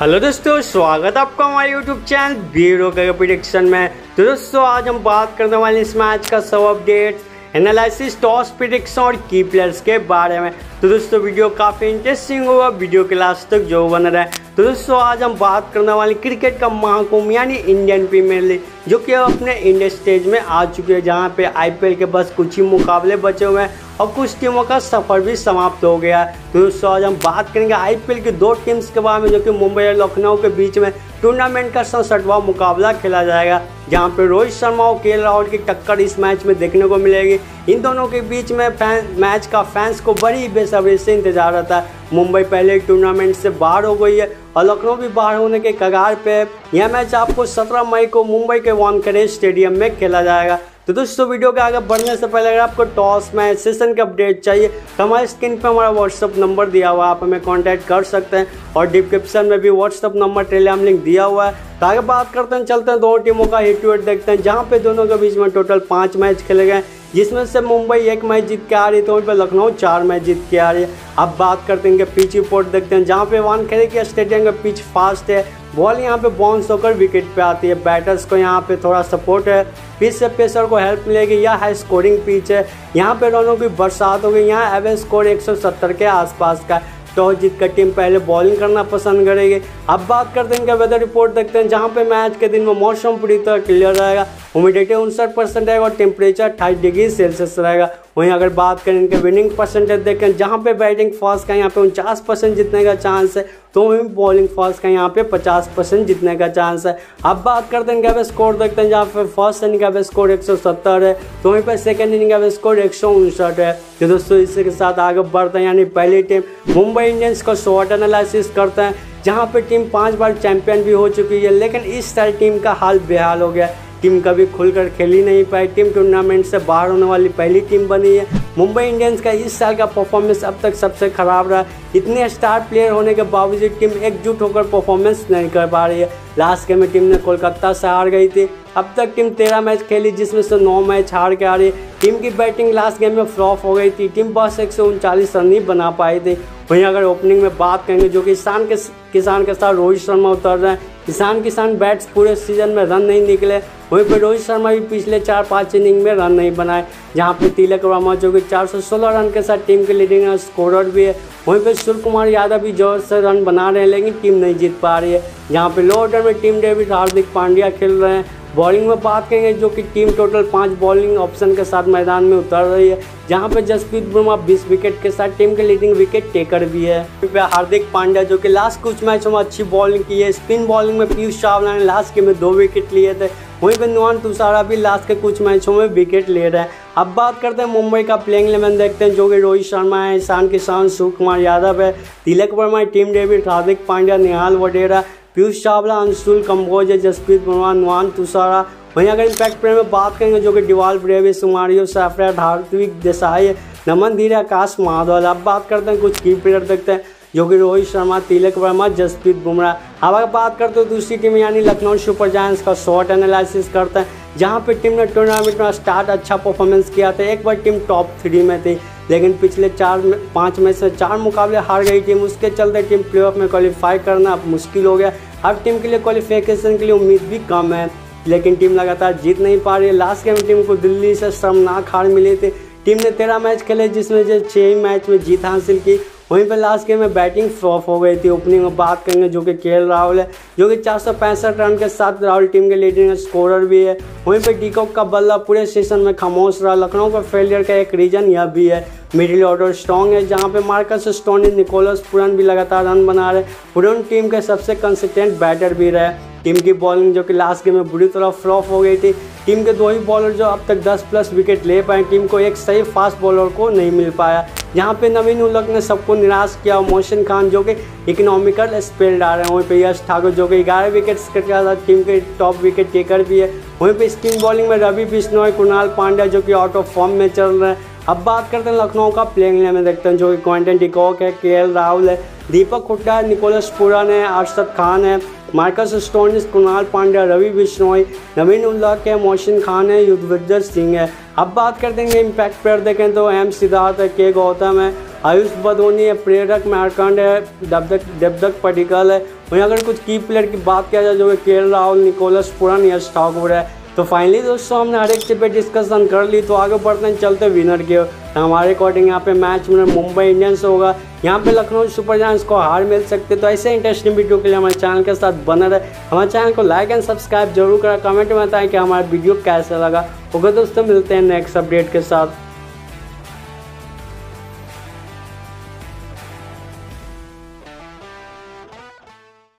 Hello दोस्तों, स्वागत है आपका हमारे यूट्यूब चैनल बीरो में। तो दोस्तों, आज हम बात करने वाले इस मैच का सब अपडेट एनालिसिस, टॉस प्रिडिक्शन और की प्लेयर्स के बारे में। तो दोस्तों, वीडियो काफ़ी इंटरेस्टिंग होगा। वीडियो के लास्ट तक जो बन रहा। है तो दोस्तों, आज हम बात करने वाले क्रिकेट का महाकुंभ, यानी इंडियन प्रीमियर लीग जो कि अपने इंडिया स्टेज में आ चुके हैं, जहाँ पे आईपीएल के बस कुछ ही मुकाबले बचे हुए हैं और कुछ टीमों का सफ़र भी समाप्त हो गया है। तो दोस्तों, आज हम बात करेंगे आईपीएल की दो टीम्स के बारे में, जो कि मुंबई और लखनऊ के बीच में टूर्नामेंट का सड़सठवा मुकाबला खेला जाएगा। जहाँ पर रोहित शर्मा और के राहुल की टक्कर इस मैच में देखने को मिलेगी। इन दोनों के बीच में फ़ैन, मैच का फैंस को बड़ी बेसब्री से इंतज़ार रहता है। मुंबई पहले टूर्नामेंट से बाहर हो गई है और लखनऊ भी बाहर होने के कगार पे है। यह मैच आपको 17 मई को मुंबई के वानखेड़े स्टेडियम में खेला जाएगा। तो दोस्तों, वीडियो के आगे बढ़ने से पहले अगर आपको टॉस मैच सेशन के अपडेट चाहिए तो हमारे स्क्रीन पे हमारा व्हाट्सअप नंबर दिया हुआ है, आप हमें कांटेक्ट कर सकते हैं। और डिस्क्रिप्शन में भी व्हाट्सअप नंबर टेलीग्राम लिंक दिया हुआ है। तो आगे बात करते हैं, चलते हैं, दो टीमों का हिट टू हिट देखते हैं, जहाँ पे दोनों के बीच में टोटल पाँच मैच खेले गए जिसमें से मुंबई एक मैच जीत के आ रही है तो वहीं पर लखनऊ चार मैच जीत के आ रही है। अब बात करते हैं कि पिच रिपोर्ट देखते हैं, जहाँ पे वन वानखेड़े के स्टेडियम का पिच फास्ट है। बॉल यहाँ पे बाउंस होकर विकेट पे आती है बैटर्स को यहाँ पे थोड़ा सपोर्ट है। पिच से पेसर को हेल्प मिलेगी। यह हाई स्कोरिंग पिच है। यहाँ पे रनों की बरसात होगी यहाँ एवरेज स्कोर 170 के आसपास का टॉस जीत कर टीम पहले बॉलिंग करना पसंद करेगी। अब बात करते हैं इनका वेदर रिपोर्ट देखते हैं। जहाँ पे मैच के दिन में मौसम पूरी तरह क्लियर रहेगा। ह्यूमिडिटी उनसठ परसेंट रहेगा और टेम्परेचर अट्ठाईस डिग्री सेल्सियस रहेगा। वहीं अगर बात करें इनके विनिंग परसेंटेज देखें, जहाँ पे बैटिंग फास्ट का यहाँ पे उनचास परसेंट जीतने का चांस है तो वहीं बॉलिंग फास्ट का यहाँ पे पचास परसेंट जीतने का चांस है। अब बात करते हैं इनका स्कोर देखते हैं, जहाँ पे फ़र्स्ट इनिंग का स्कोर एक सौ सत्तर है तो वहीं पर सेकेंड इनिंग का स्कोर एक सौ उनसठ है। तो दोस्तों, इसी के साथ आगे बढ़ते हैं, यानी पहली टीम मुंबई इंडियंस का शॉर्ट एनालिसिस करते हैं, जहाँ पे टीम पाँच बार चैंपियन भी हो चुकी है, लेकिन इस साल टीम का हाल बेहाल हो गया। टीम कभी खुलकर खेल ही नहीं पाई। टीम टूर्नामेंट से बाहर होने वाली पहली टीम बनी है। मुंबई इंडियंस का इस साल का परफॉर्मेंस अब तक सबसे खराब रहा। इतने स्टार प्लेयर होने के बावजूद टीम एकजुट होकर परफॉर्मेंस नहीं कर पा रही है। लास्ट गेम में टीम ने कोलकाता से हार गई थी। अब तक टीम तेरह मैच खेली, जिसमें से नौ मैच हार के आ रही टीम की बैटिंग लास्ट गेम में फ्लॉप हो गई थी। टीम बस एक सौ उनचालीस रन ही बना पाई थी। वहीं अगर ओपनिंग में बात करेंगे, जो कि के, किसान के साथ रोहित शर्मा उतर रहे हैं। किसान किसान बैट्स पूरे सीज़न में रन नहीं निकले। वहीं पर रोहित शर्मा भी पिछले चार पाँच इनिंग में रन नहीं बनाए, जहाँ पर तिलक वर्मा, जो कि 416 रन के साथ टीम के लीडिंग स्कोरर भी है। वहीं पर सूर्य कुमार यादव भी ज़ोर से रन बना रहे हैं, लेकिन टीम नहीं जीत पा रही है। जहाँ पर लो ऑर्डर में टीम डेविड हार्दिक पांड्या खेल रहे हैं बॉलिंग में बात करेंगे जो कि टीम टोटल पाँच बॉलिंग ऑप्शन के साथ मैदान में उतर रही है। जहाँ पे जसप्रीत बुमराह 20 विकेट के साथ टीम के लीडिंग विकेट टेकर भी है। हार्दिक पांड्या जो कि लास्ट कुछ मैचों में अच्छी बॉलिंग की है। स्पिन बॉलिंग में पीयूष चावला ने लास्ट के में दो विकेट लिए थे। वहीं पर नुआन तुषारा भी लास्ट के कुछ मैचों में विकेट ले रहे हैं। अब बात करते हैं मुंबई का प्लेइंग इलेवन देखते हैं जो कि रोहित शर्मा है। ईशान किसान शिव कुमार यादव है। Tilak Varma Tim David Hardik Pandya, Nehal Wadhera Piyush Chawla, Anshul Kamboj, Jasprit Bumrah Nuwan Thushara. वहीं अगर इम्पैक्ट प्लेयर में बात करेंगे जो कि डिवाल ब्रेविस सुमारियो, सैफरा हार्दिक देसाई, नमन धीरे, आकाश माधवल अब बात करते हैं कुछ की प्लेयर देखते हैं, जो कि रोहित शर्मा, तिलक वर्मा, जसप्रीत बुमराह। अब अगर बात करते हैं दूसरी टीम यानी लखनऊ सुपर जायंट्स का शॉर्ट एनालिसिस करते हैं, जहाँ पे टीम ने टूर्नामेंट में स्टार्ट अच्छा परफॉर्मेंस किया था। एक बार टीम टॉप थ्री में थी, लेकिन पिछले चार पाँच मैच से चार मुकाबले हार गई टीम उसके चलते टीम प्ले में क्वालिफाई करना अब मुश्किल हो गया। अब टीम के लिए क्वालिफिकेशन के लिए उम्मीद भी कम है। लेकिन टीम लगातार जीत नहीं पा रही है। लास्ट गेम टीम को दिल्ली से शर्मनाक हार मिली थी। टीम ने तेरह मैच खेले, जिसमें जो छः मैच में जीत हासिल की। वहीं पर लास्ट गेम में बैटिंग फ्लॉप हो गई थी। ओपनिंग में बात करेंगे जो कि केएल राहुल है, जो कि चार सौ पैंसठ रन के साथ राहुल टीम के लीडिंग स्कोरर भी है। वहीं पर डीकॉक का बल्ला पूरे सीज़न में खामोश रहा। लखनऊ का फेलियर का एक रीजन यह भी है। मिडिल ऑर्डर स्ट्रॉन्ग है, जहाँ पे मार्कस स्टोनी निकोलस पुरन भी लगातार रन बना रहे पुरन टीम के सबसे कंसिस्टेंट बैटर भी रहे। टीम की बॉलिंग जो कि लास्ट गेम में बुरी तरह फ्लॉप हो गई थी। टीम के दो ही बॉलर जो अब तक 10 प्लस विकेट ले पाए, टीम को एक सही फास्ट बॉलर को नहीं मिल पाया। जहाँ पे नवीन उलक ने सबको निराश किया और मोहसिन खान जो कि इकोनॉमिकल स्पेल डाल रहे हैं। वहीं पे यश ठाकुर जो कि ग्यारह विकेट के साथ टीम के टॉप विकेट टेकर भी है। वहीं पे स्पिन बॉलिंग में रवि बिश्नोई, कुणाल पांड्या जो कि आउट ऑफ़ फॉर्म में चल रहे हैं। अब बात करते हैं लखनऊ का प्लेइंग में देखते हैं, जो कि क्वांटन टिकॉक है के राहुल है, दीपक हुड्डा निकोलस पुरन है अरशद खान है, मार्कस स्टोनिस, कुणाल पांड्या, रवि बिश्नोई, नवीन उल्लाह के मोहसिन खान है युद्धविंदर सिंह है। अब बात कर देंगे इम्पैक्ट प्लेयर देखें तो एम सिद्धार्थ है, के गौतम है, आयुष बदोनी है, प्रेरक मारकंड है, दबदक देवदक पटिकल है। वहीं अगर कुछ की प्लेयर की बात किया जाए, जो कि K Rahul, Nicholas Pooran Yash Thakur है तो फाइनली दोस्तों, हमने हर एक चीज़ पे डिस्कशन कर ली तो आगे बढ़ते हैं, चलते विनर के तो हमारे अकॉर्डिंग यहाँ पे मैच में मुंबई इंडियंस होगा। यहाँ पे लखनऊ सुपर जायंट्स को हार मिल सकते तो ऐसे इंटरेस्टिंग वीडियो के लिए हमारे चैनल के साथ बना रहे। हमारे चैनल को लाइक एंड सब्सक्राइब ज़रूर करा। कमेंट में बताएँ कि हमारा वीडियो कैसा लगा। होगा दोस्तों, मिलते हैं नेक्स्ट अपडेट के साथ।